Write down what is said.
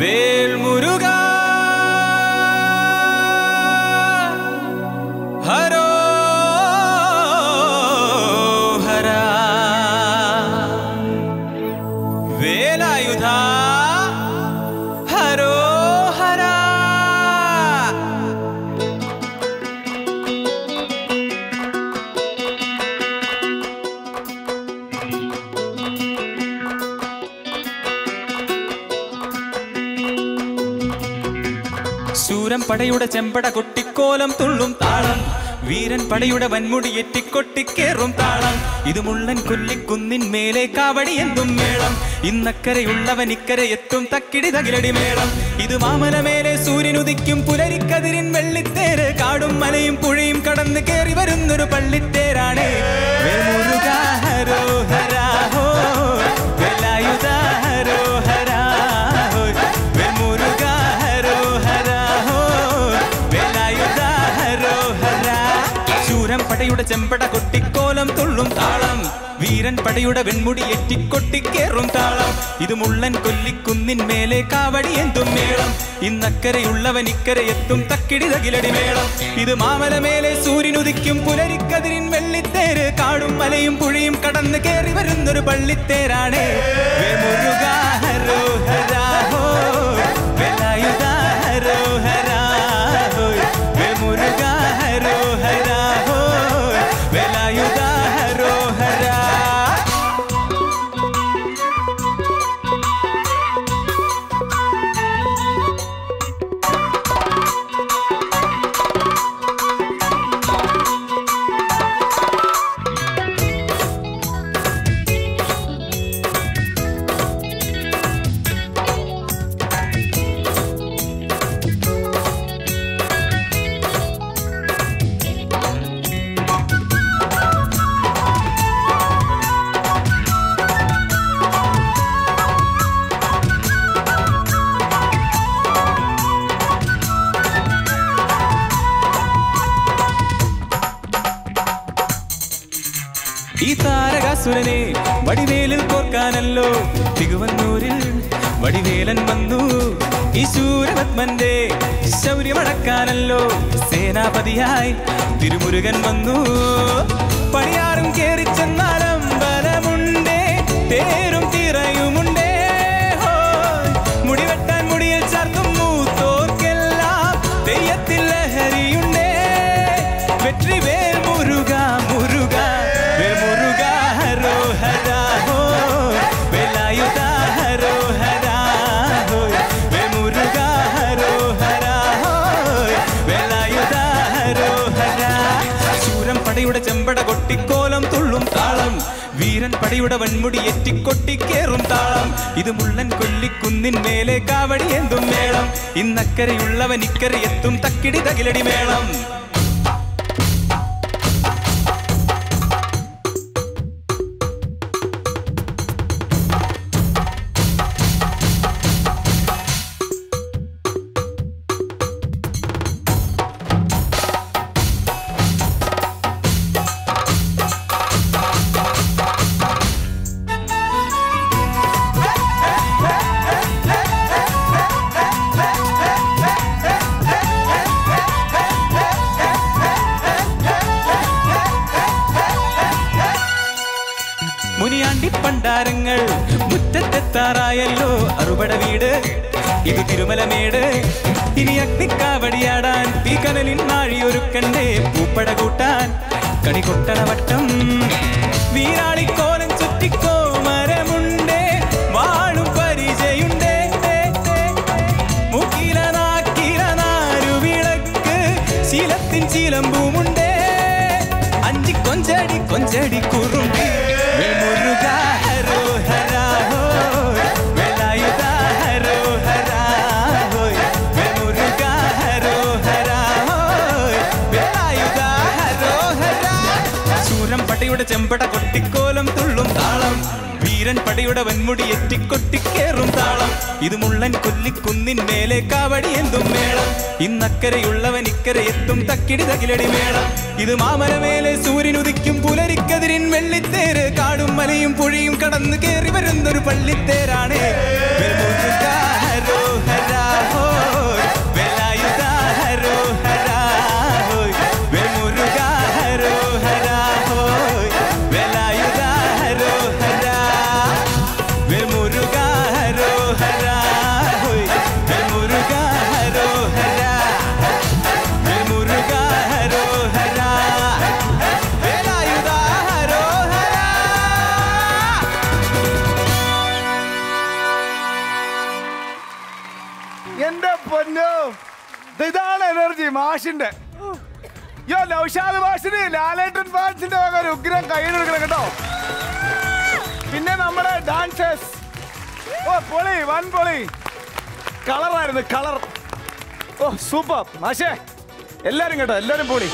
There ശൂരൻ പടയുടെ ചെമ്പട കൊട്ടിക്കോലം തുള്ളും താളം. വീരൻ പടയുടെ വൻമുടി എറ്റിക്കൊട്ടിക്കേറും താളം. ഇത് മുള്ളൻ കൊല്ലിക്കുന്നിൻ മേലെ കാവടി എന്തും മേളം. ഇന്നക്കരയുള്ളവൻ ഇക്കരെ എത്തും തക്കിടി തകിലടി മേളം. ഇത് മാമലമേലെ സൂര്യനുദിക്കും പുലരിക്കതിരിൻ വെള്ളിത്തേര്. കാടും മലയും പുഴയും കടന്ന് കയറി വരുന്നൊരു പള്ളിത്തേരാണ്. വേൽമുരുക പടയുടെ ചെമ്പട കൊട്ടിക്കോലം തുള്ളും താളം. വീരൻ പടയുടെ വെൺമുടി എറ്റിക്കൊട്ടിക്കേറും താളം. ഇത് മുള്ളൻ കൊല്ലിക്കുന്നിൻ മേലെ കാവടി എന്തും മേളം. ഇന്നക്കരയുള്ളവൻ ഇക്കരെ എത്തും തക്കിടി തകിലടി മേളം. ഇത് മാമല മേലെ സൂര്യനുദിക്കും പുലരിക്കതിരിൻ വെള്ളിത്തേര്. കാടും മലയും പുഴയും കടന്ന് കയറി വരുന്നൊരു പള്ളിത്തേരാണ്. ഈ താരകാസുരനെ വടിവേലിൽ കോർക്കാനല്ലോ. തിരുവന്നൂരിൽ വടിവേലൻ വന്നു. ഈ ശൂരപത്മന്റെ ശൗര്യമടക്കാനല്ലോ. സേനാപതിയായി തിരുമുരുകൻ വന്നു. പണിയാറും കേറി ചെന്നാലും ബലമുണ്ടേ തേരും വീരൻ പടയുടെ വൻമുടി എറ്റിക്കൊട്ടിക്കേറും താളം. ഇത് മുള്ളൻ കൊല്ലിക്കുന്നിൻ മേലെ കാവടി എന്തും മേളം. ഇന്നക്കരയുള്ളവൻ ഇക്കരെ എത്തും തക്കിടി തകിലടി മേളം. മുനിയാണ്ടി പണ്ടാരങ്ങൾ. മുറ്റത്തെത്താറായല്ലോ അറുപട വീട്. ഇത് തിരുമലമേട്. ഇനി അഗ്നിക്കാവടിയാടാൻ ഈ കനലിൻ മാഴിയൊരുക്കണ്ടേ പൂപ്പട കൂട്ടാൻ. കണി കൊട്ടണ വട്ടം. വീരാളിക്കോലം ചുറ്റിക്കോ മരമുണ്ടേ. വാഴും പരിചയുണ്ടേ. മുക്കില ശീലത്തിൻ ശീലമ്പൂമുണ്ടേ അഞ്ചി കൊഞ്ചടി കൊഞ്ചടി കുറുമ്പി. പടയുടെ ചെമ്പട കൊട്ടിക്കോലം തുള്ളും താളം. വീരൻ പടയുടെ വൻമുടി എറ്റിക്കൊട്ടിക്കേറും താളം. ഇത് മുള്ളൻ കൊല്ലിക്കുന്നിൻ മേലെ കാവടി എന്തും മേളം. ഇന്നക്കരയുള്ളവൻ ഇക്കരെ എത്തും തക്കിടി തകിലടി മേളം. ഇത് സൂര്യൻ സൂര്യനുദിക്കും പുലരിക്കതിരിൻ വെള്ളിത്തേര്. കാടും മലയും പുഴയും കടന്നു കയറി വരുന്നൊരു പള്ളിത്തേരാണ്. മാഷിന്റെ. യോ നൗഷാദ് മാഷിന് ലാലേട്ടൻ ഫാൻസിന്റെ വക ഒരു ഉഗ്രം കയ്യിലെടുക്കണം കേട്ടോ. പിന്നെ നമ്മുടെ ഡാൻസേഴ്സ് ഓ പൊളി വൻ പൊളി. കളറായിരുന്നു കളർ ഓ സൂപ്പർ മാഷേ എല്ലാരും കേട്ടോ എല്ലാരും പൊളി.